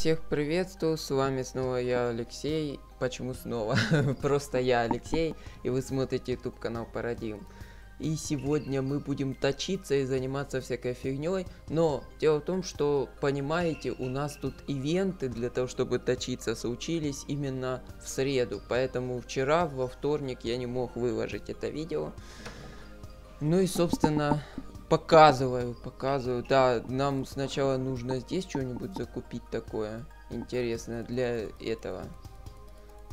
Всех приветствую, с вами снова я, Алексей. Почему снова? Просто я, Алексей, и вы смотрите YouTube канал Парадигм. И сегодня мы будем точиться и заниматься всякой фигней, но дело в том, что, понимаете, у нас тут ивенты для того, чтобы точиться, случились именно в среду, поэтому вчера, во вторник, я не мог выложить это видео. Ну и, собственно, Показываю, показываю. Да, нам сначала нужно здесь что-нибудь закупить такое интересное для этого.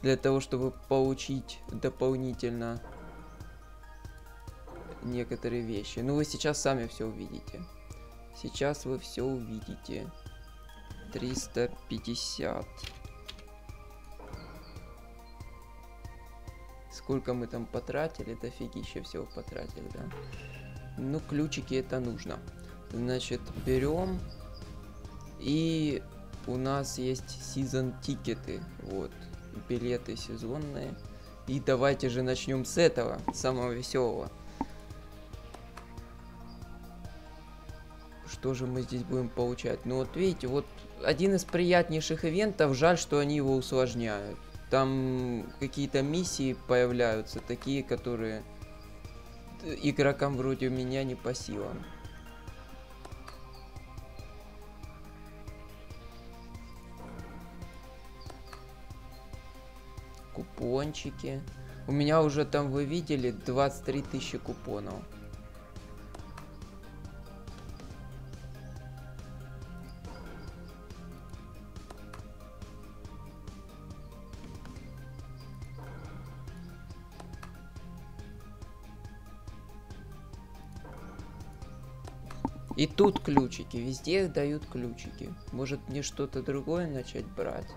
Для того, чтобы получить дополнительно некоторые вещи. Ну, вы сейчас сами все увидите. Сейчас вы все увидите. 350. Сколько мы там потратили? Дофигища всего потратили, да? Ну, ключики это нужно. Значит, берем. И у нас есть сезон тикеты. Вот. Билеты сезонные. И давайте же начнем с этого, самого веселого. Что же мы здесь будем получать? Ну вот видите, вот один из приятнейших ивентов, жаль, что они его усложняют. Там какие-то миссии появляются, такие, которые игрокам вроде меня не по силам. Купончики. У меня уже там, вы видели, 23 тысячи купонов. И тут ключики, везде дают ключики. Может мне что-то другое начать брать?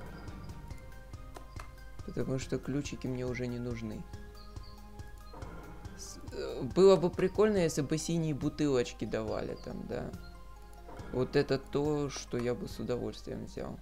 Потому что ключики мне уже не нужны. Э, было бы прикольно, если бы синие бутылочки давали там, да. Вот это то, что я бы с удовольствием взял.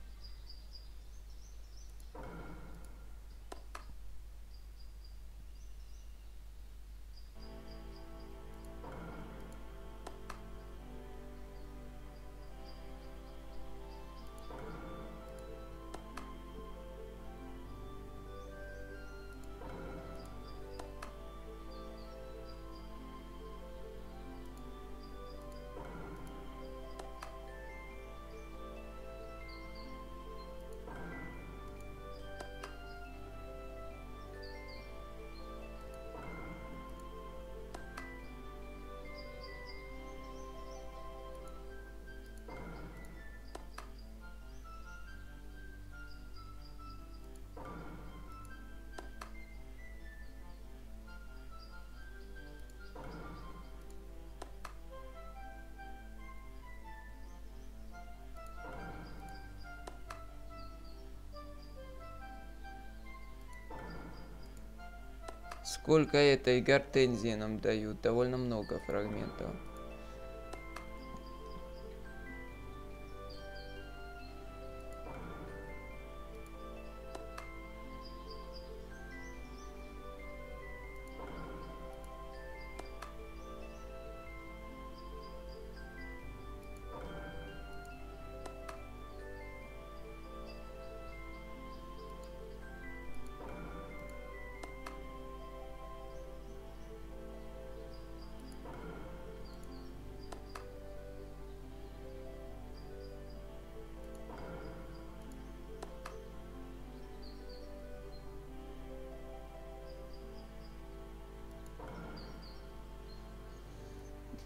Сколько этой гортензии нам дают? Довольно много фрагментов.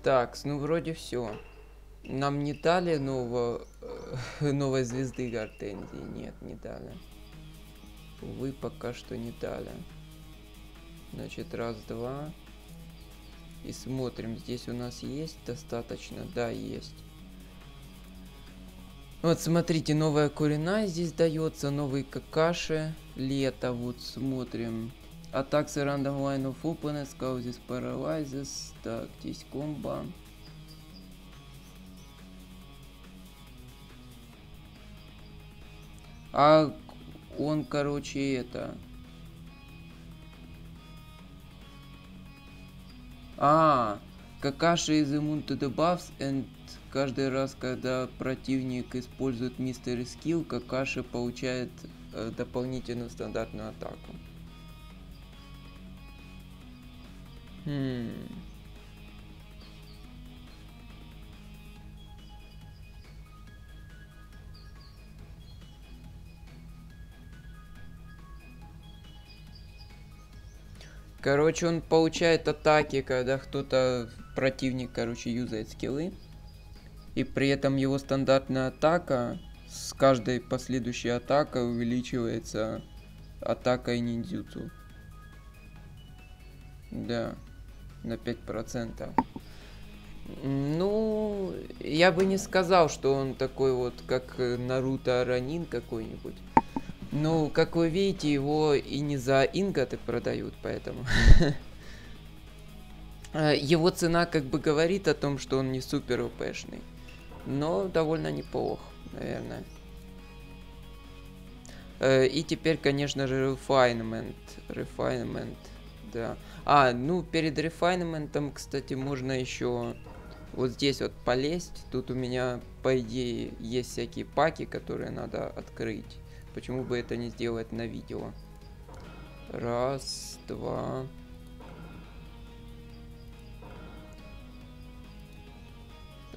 Так, ну вроде все. Нам не дали нового, э, новой звезды Гортензии? Нет, не дали. Увы, пока что не дали. Значит, раз, два. И смотрим, здесь у нас есть достаточно? Да, есть. Вот, смотрите, новая курина здесь дается, новые какаши, лето, вот смотрим. Attacks a random line of opponents, causes paralyzes. Так, здесь комбо. А он, короче, это... А, Какаши is immune to the buffs and каждый раз, когда противник использует мистер скилл, Какаши получает э, дополнительную стандартную атаку. Хм. Короче, он получает атаки, когда кто-то противник, короче, юзает скиллы. И при этом его стандартная атака с каждой последующей атакой увеличивается атакой ниндзюцу. Да, на 5%. Ну, я бы не сказал, что он такой вот, как Наруто Ранин какой-нибудь. Ну, как вы видите, его и не за инготы продают, поэтому... Э, его цена как бы говорит о том, что он не супер упшный. Но довольно неплох, наверное. Э, и теперь, конечно же, refinement. Refinement, да. А, ну, перед refinement, кстати, можно еще вот здесь вот полезть. Тут у меня, по идее, есть всякие паки, которые надо открыть. Почему бы это не сделать на видео? Раз, два.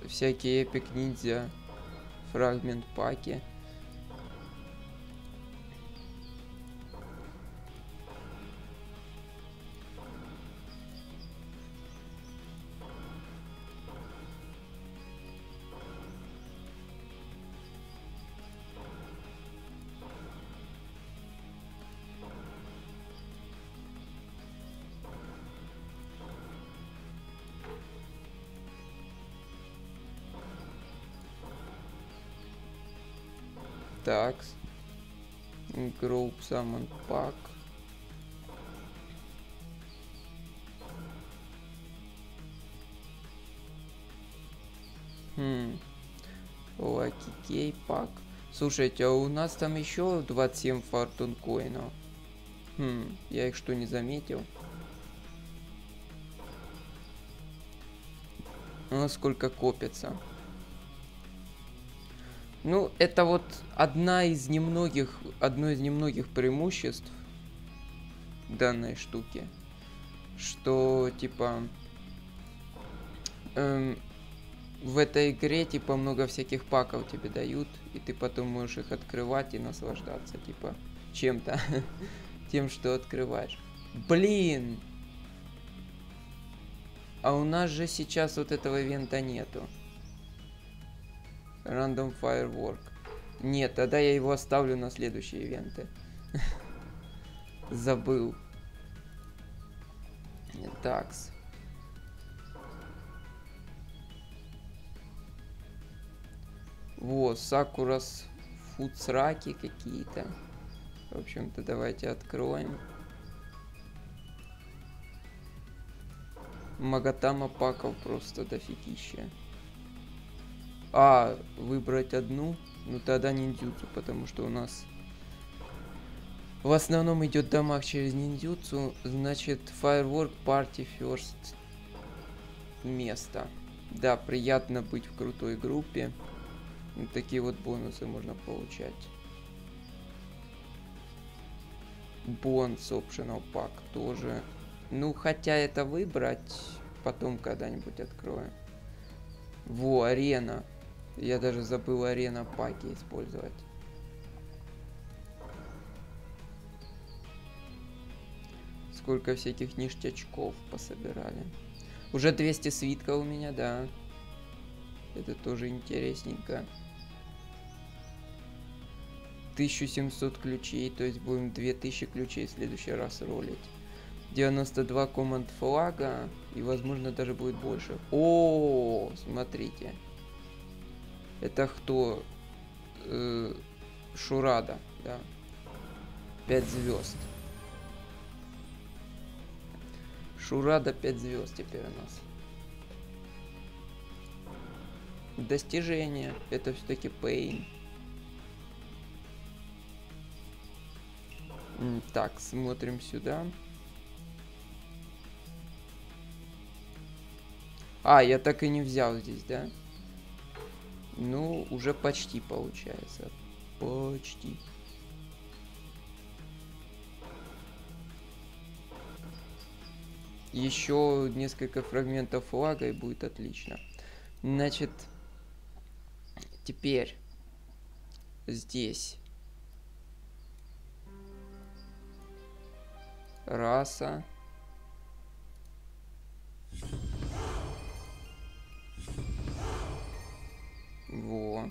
Всякие эпик ниндзя фрагмент паки. Так. Group Summon Pack. Хм. Lucky Key пак. Слушайте, а у нас там еще 27 фортун коинов. Хм, я их что, не заметил? Ну, сколько копится. Ну, это вот одна из немногих, одно из немногих преимуществ данной штуки, что типа эм, в этой игре типа много всяких паков тебе дают, и ты потом можешь их открывать и наслаждаться типа чем-то, тем, что открываешь. Блин! А у нас же сейчас вот этого ивента нету. Random Firework. Нет, тогда я его оставлю на следующие ивенты. Забыл. Такс. Вот, Сакурас Фуцраки какие-то. В общем-то, давайте откроем. Магатама паков просто дофигища. А, выбрать одну? Ну тогда ниндзюцу, потому что у нас в основном идет дамаг через ниндзюцу, значит Firework Party First место. Да, приятно быть в крутой группе. Вот такие вот бонусы можно получать. Бонус Optional Pack тоже. Ну, хотя это выбрать, потом когда-нибудь открою. Во, арена. Я даже забыл арена паки использовать. Сколько всяких ништячков пособирали. Уже 200 свитка у меня, да. Это тоже интересненько. 1700 ключей, то есть будем 2000 ключей в следующий раз ролить. 92 команд флага, и возможно даже будет больше. О, смотрите. Это кто? Э, Шурада, да. Пять звезд. Шурада 5 звезд теперь у нас. Достижение. Это все-таки Пейн. Так, смотрим сюда. А, я так и не взял здесь, да? Ну, уже почти получается. Почти. Еще несколько фрагментов флага и будет отлично. Значит, теперь здесь раса. Во.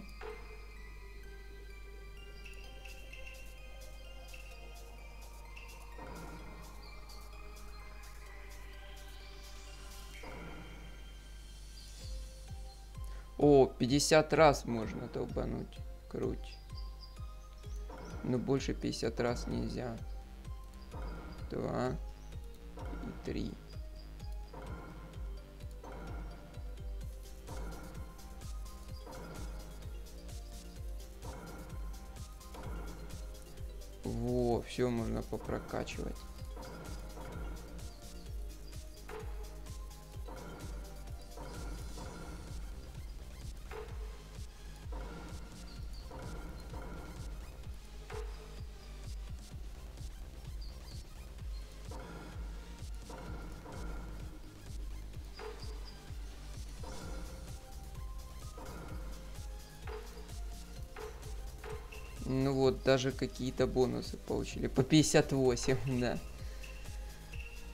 О, 50 раз можно долбануть. Круть. Но больше 50 раз нельзя. Два. И три. Во, все можно попрокачивать. Ну вот, даже какие-то бонусы получили. По 58, да.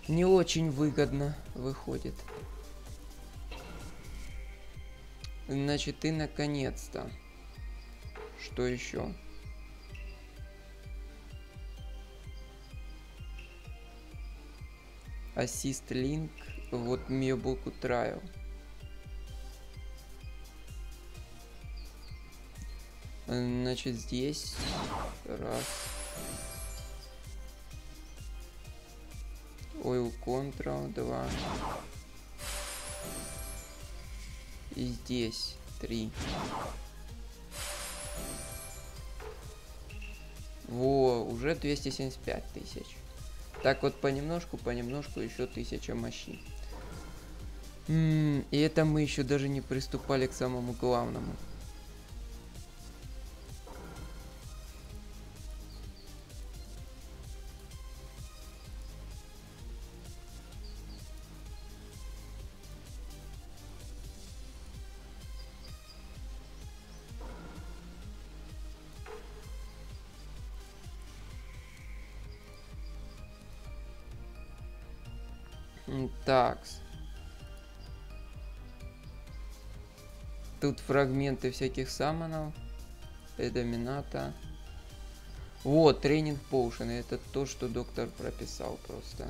Не очень выгодно выходит. Значит, и наконец-то. Что еще? Ассист линк. Вот Миобоку Трайл. Значит, здесь раз. Oil Control 2. И здесь 3. Во, уже 275 тысяч. Так вот понемножку, понемножку еще тысяча мощи. М -м, и это мы еще даже не приступали к самому главному. Фрагменты всяких самонов. Эдомината. Вот, тренинг поушен. Это то, что доктор прописал просто.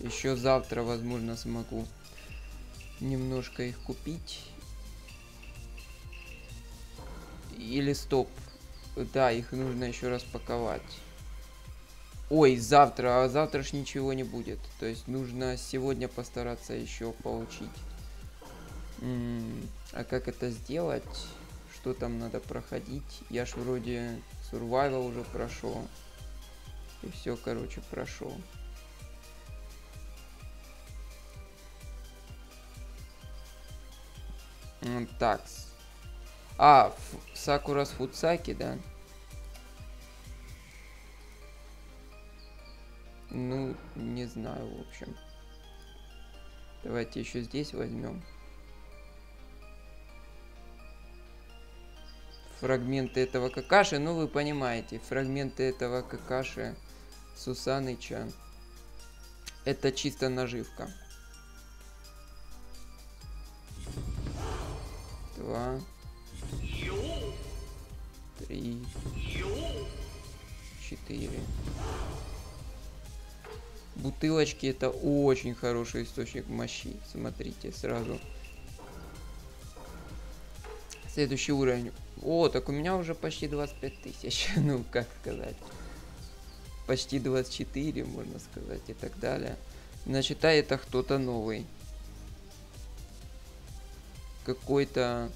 Еще завтра, возможно, смогу немножко их купить. Или стоп. Да, их нужно еще распаковать. Ой, завтра, а завтра ж ничего не будет. То есть нужно сегодня постараться еще получить. А как это сделать? Что там надо проходить? Я ж вроде survival уже прошел. И все, короче, прошел. Так. А, Сакурас Фудсаки, да? Ну, не знаю, в общем. Давайте еще здесь возьмем. Фрагменты этого какаши. Ну, вы понимаете, фрагменты этого какаши Сусаныча. Это чисто наживка. Два. Три. Четыре. Бутылочки это очень хороший источник мощи. Смотрите, сразу. Следующий уровень. О, так у меня уже почти 25 тысяч. ну, как сказать. Почти 24, можно сказать, и так далее. Значит, а это кто-то новый. Какой-то...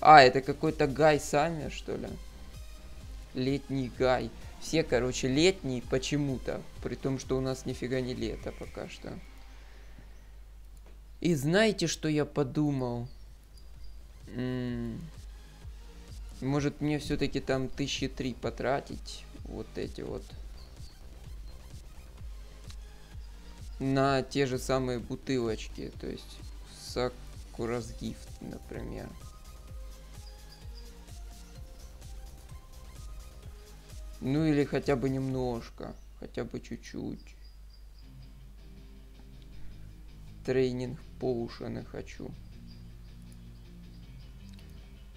А, это какой-то Гай Саммер, что ли? летний гай. Все, короче, летние почему-то. При том, что у нас нифига не лето пока что. И знаете, что я подумал? Может мне все-таки там тысячи три потратить вот эти вот на те же самые бутылочки, то есть Сакурас Гифт, например. Ну или хотя бы немножко, хотя бы чуть-чуть. Тренинг поушены хочу.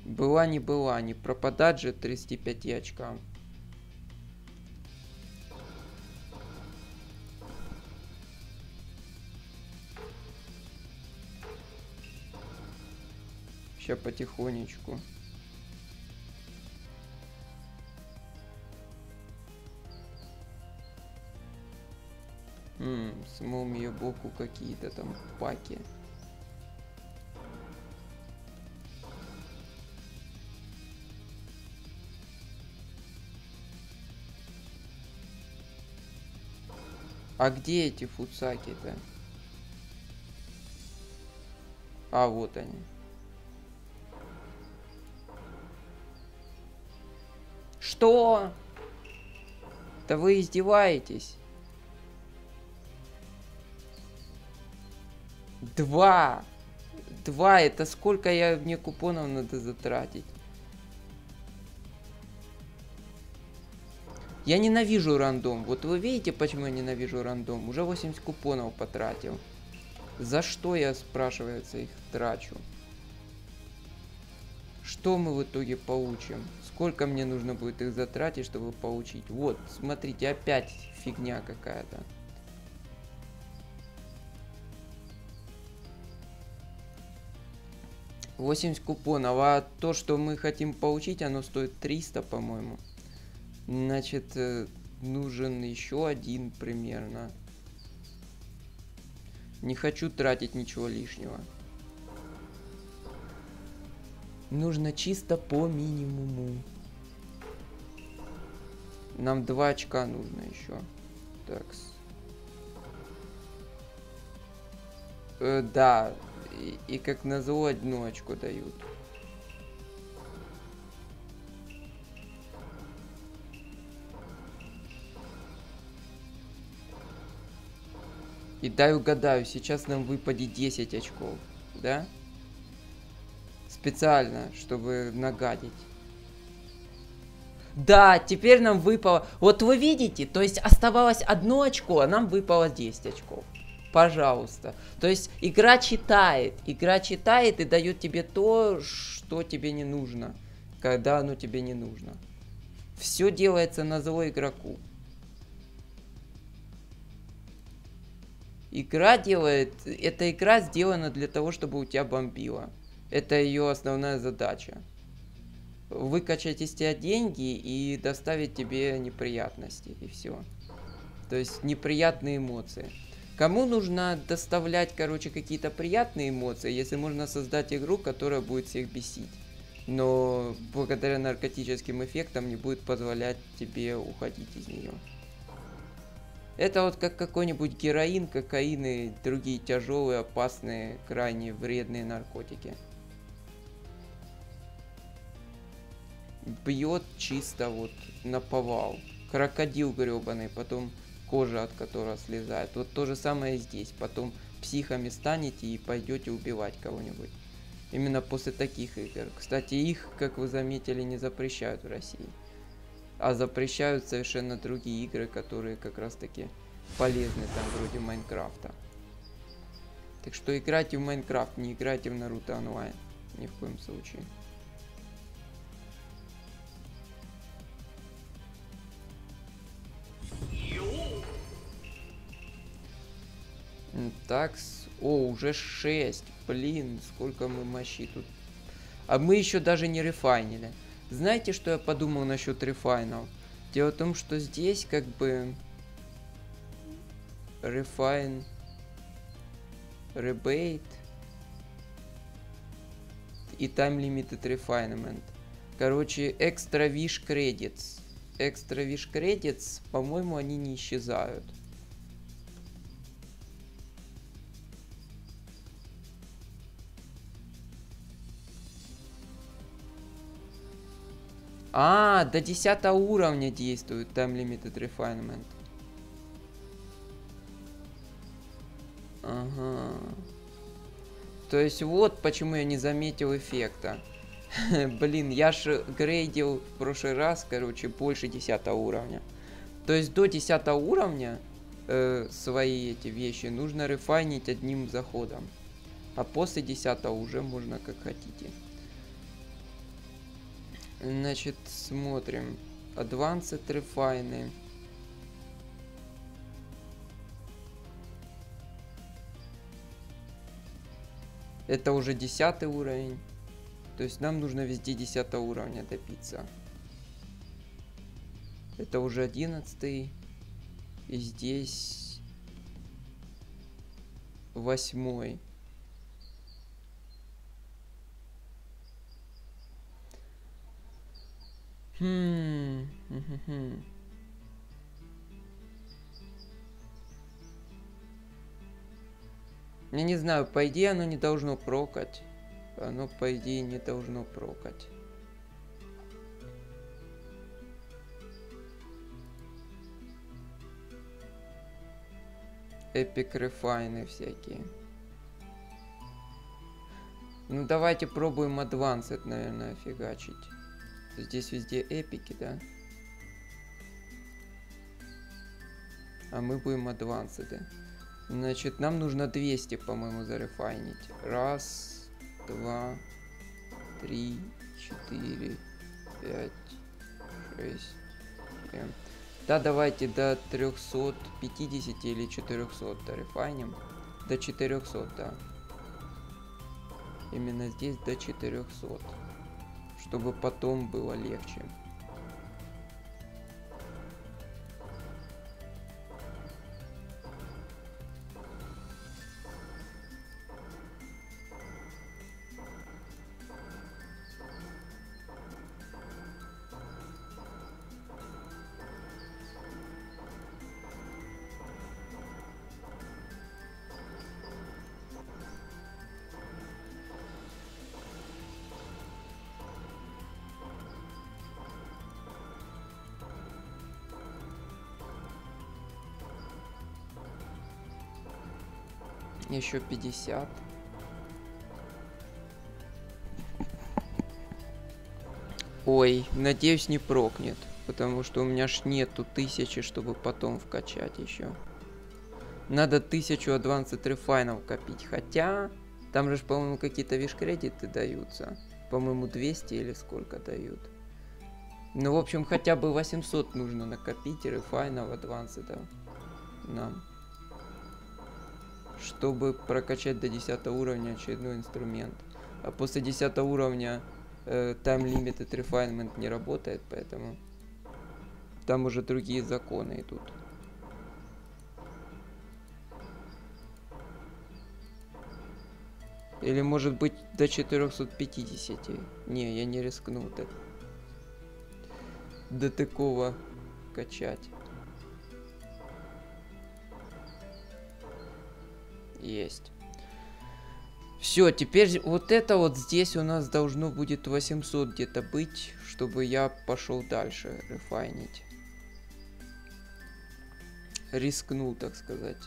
Была не была, не пропадать же 35 очкам. Сейчас потихонечку. Самому боку какие-то там паки. А где эти фуцаки-то? А, вот они. Что? Да вы издеваетесь? Два. Два. Это сколько я мне купонов надо затратить? Я ненавижу рандом. Вот вы видите, почему я ненавижу рандом? Уже 80 купонов потратил. За что я, спрашивается, их трачу? Что мы в итоге получим? Сколько мне нужно будет их затратить, чтобы получить? Вот, смотрите, опять фигня какая-то. Восемьдесят купонов, а то, что мы хотим получить, оно стоит 300, по-моему. Значит, э, нужен еще один примерно. Не хочу тратить ничего лишнего. Нужно чисто по минимуму. Нам два очка нужно еще. Так. Э, да. И, как назло одну очко дают. И дай угадаю, сейчас нам выпадет 10 очков, да? Специально, чтобы нагадить. Да, теперь нам выпало... Вот вы видите, то есть оставалось одно очко, а нам выпало 10 очков. Пожалуйста. То есть игра читает. Игра читает и дает тебе то, что тебе не нужно. Когда оно тебе не нужно. Все делается на зло игроку. Игра делает... Эта игра сделана для того, чтобы у тебя бомбило. Это ее основная задача. Выкачать из тебя деньги и доставить тебе неприятности. И все. То есть неприятные эмоции. Кому нужно доставлять, короче, какие-то приятные эмоции, если можно создать игру, которая будет всех бесить? Но благодаря наркотическим эффектам не будет позволять тебе уходить из нее. Это вот как какой-нибудь героин, кокаин и другие тяжелые, опасные, крайне вредные наркотики. Бьет чисто вот на повал. Крокодил гребаный, потом кожа от которого слезает. Вот то же самое здесь. Потом психами станете и пойдете убивать кого-нибудь. Именно после таких игр. Кстати, их, как вы заметили, не запрещают в России а запрещают совершенно другие игры, которые как раз таки полезны там вроде Майнкрафта. Так что играйте в Майнкрафт, не играйте в Наруто онлайн. Ни в коем случае. Так, о, уже 6. Блин, сколько мы мощи тут. А мы еще даже не рефайнили. Знаете, что я подумал насчет рефайнов? Дело в том, что здесь как бы refine rebate и time limited refinement. Короче, extra wish credits. экстра виш кредитс, по-моему, они не исчезают. А, до 10 уровня действует Time Limited Refinement. Ага. То есть вот почему я не заметил эффекта. Блин, я ж грейдил в прошлый раз, короче, больше 10 уровня. То есть до 10 уровня э, свои эти вещи нужно рефайнить одним заходом. А после 10 уже можно как хотите. Значит, смотрим. Advanced Refine. Это уже 10 уровень. То есть нам нужно везде 10 уровня добиться. Это уже 11. И здесь 8. Хм. Я не знаю, по идее оно не должно прокать. Оно, по идее, не должно прокать. Эпик рефайны всякие. Ну давайте пробуем Advanced, наверное, фигачить. Здесь везде эпики, да? А мы будем Advanced. Значит, нам нужно 200, по-моему, зарефайнить. Раз, два, три, четыре, пять, шесть, семь. Да, давайте до 350 или 400 рефайним. До 400, да. Именно здесь до 400. Чтобы потом было легче. Еще 50. Ой, надеюсь не прокнет. Потому что у меня ж нету тысячи, чтобы потом вкачать еще. Надо тысячу Advanced Refine копить. Хотя, там же, по-моему, какие-то виш-кредиты даются. По-моему, 200 или сколько дают. Ну, в общем, хотя бы 800 нужно накопить рефайнов Advanced нам чтобы прокачать до 10 уровня очередной инструмент. А после 10 уровня э, Time Limited Refinement не работает, поэтому там уже другие законы идут. Или может быть до 450. Не, я не рискну так. До такого качать. Есть. Все, теперь вот это вот здесь у нас должно будет 800 где-то быть, чтобы я пошел дальше рефайнить. Рискнул, так сказать.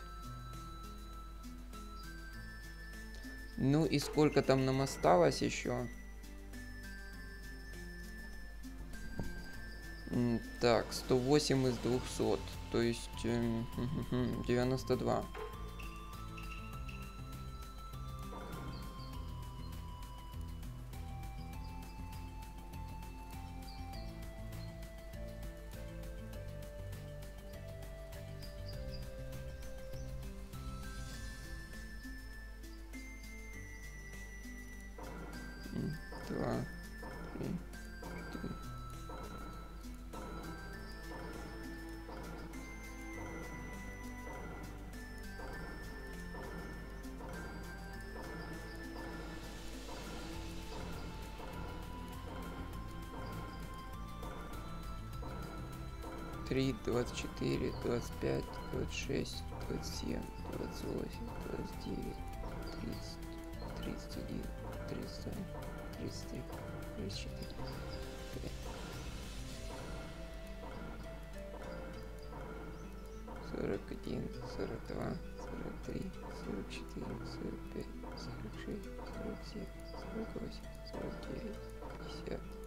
Ну и сколько там нам осталось еще? Так, 108 из 200, то есть э, 92. 23, 24, 25, 26, 27, 28, 29, 30, 31, 32, 33, 34. Сорок один, сорок два, сорок три, сорок четыре, сорок пять, сорок шесть, сорок семь, сорок восемь, сорок девять, пятьдесят.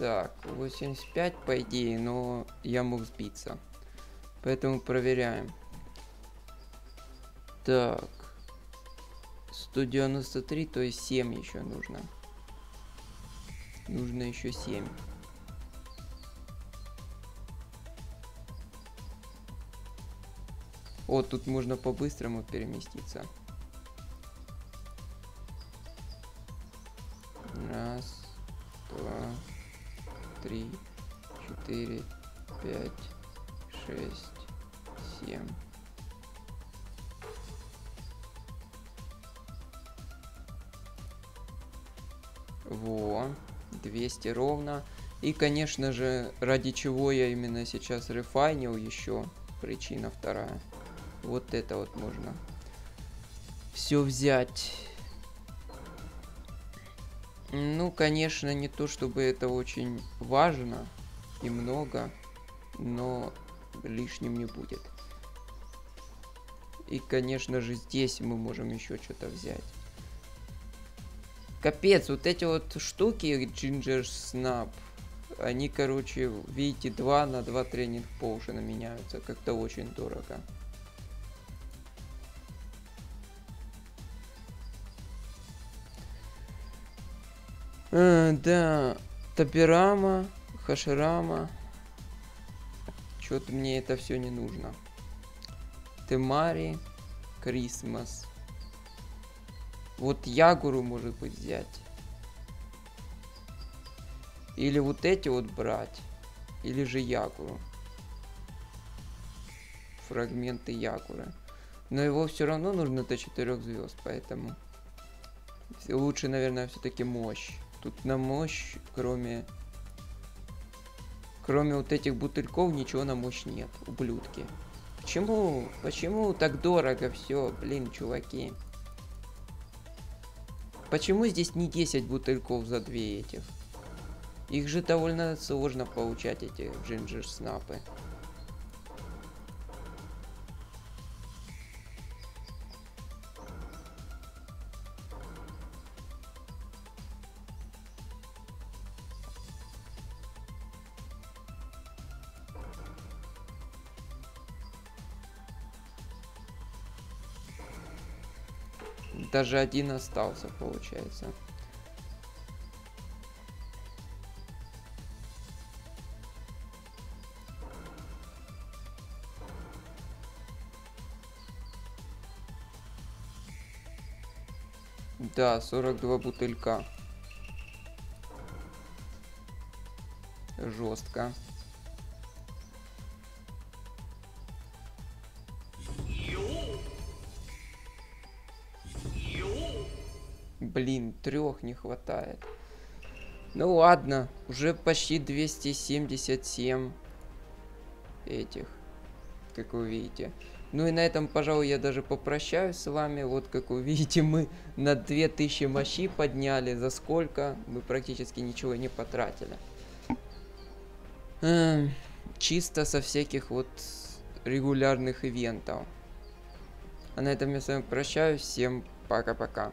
Так, 85 по идее, но я мог сбиться. Поэтому проверяем. Так. 193, то есть 7 еще нужно. Нужно еще 7. О, тут можно по-быстрому переместиться. 200 ровно. И, конечно же, ради чего я именно сейчас рефайнил еще, причина вторая. Вот это вот можно все взять. Ну, конечно, не то чтобы это очень важно и много, но лишним не будет. И, конечно же, здесь мы можем еще что-то взять. Капец, вот эти вот штуки Ginger Snap, они, короче, видите, 2 на 2 тренинг поушена меняются. Как-то очень дорого. А, да, Тапирама, Хаширама. Что-то мне это все не нужно. Темари, Крисмас. Вот Ягуру, может быть, взять. Или вот эти вот брать. Или же Ягуру. Фрагменты Ягуры. Но его все равно нужно до 4 звезд, поэтому... Лучше, наверное, все-таки мощь. Тут на мощь, кроме... Кроме вот этих бутыльков, ничего на мощь нет, ублюдки. Почему? Почему так дорого все, блин, чуваки? Почему здесь не 10 бутыльков за две этих? Их же довольно сложно получать, эти джинджер Даже один остался, получается. Да, 42 бутылька. Жестко. Блин, трех не хватает. Ну ладно, уже почти 277 этих, как вы видите. Ну и на этом, пожалуй, я даже попрощаюсь с вами. Вот, как вы видите, мы на 2000 мощи подняли. За сколько? Мы практически ничего не потратили. Эм, чисто со всяких вот регулярных ивентов. А на этом я с вами прощаюсь. Всем пока-пока.